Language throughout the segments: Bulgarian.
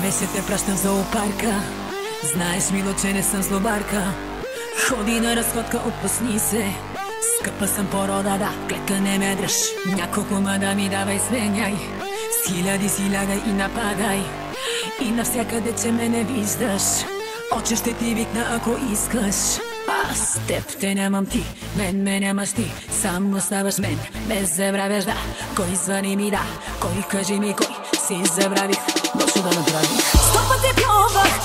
Невеше те пращам в зоопарка. Знаеш, мило, че не съм злобарка. Ходи на разходка, отпусни се. Скъпа съм порода, да, клетка не ме дръж. Няколко мада ми давай, сменяй. С хиляди си лягай и нападай. И навсякъде, че ме не виждаш. Очи ще ти викна, ако искаш. Аз теб те нямам ти, мен ме нямаш ти. Само ставаш мен, без забравяш да. Кой звъни ми да, кой кажи ми кой? si izabranih Došao da napravim Stopa te pljovah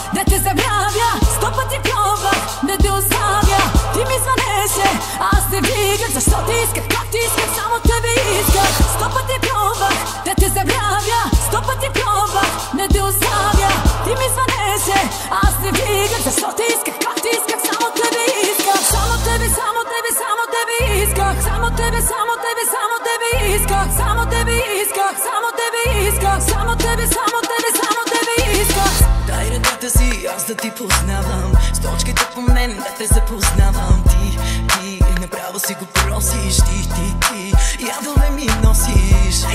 С точките по мен да те запознавам Ти, ти, направо си го просиш Ти, ти, ти, ядове ми носиш.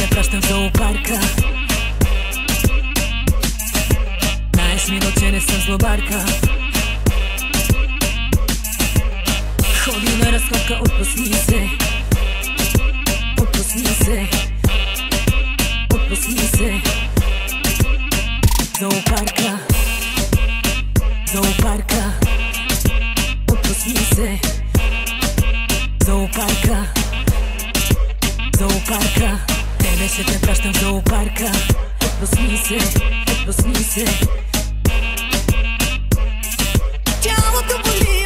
przetrasz tę zooparka Najesz mi doceny, sam zlobarka Chodíme na sladka, odpustni se Odpustni se Odpustni se Zooparka Zooparka Odpustni se Zooparka Zooparka беше те пращам в зоопарка. Възми се, възми се. Тялото боли.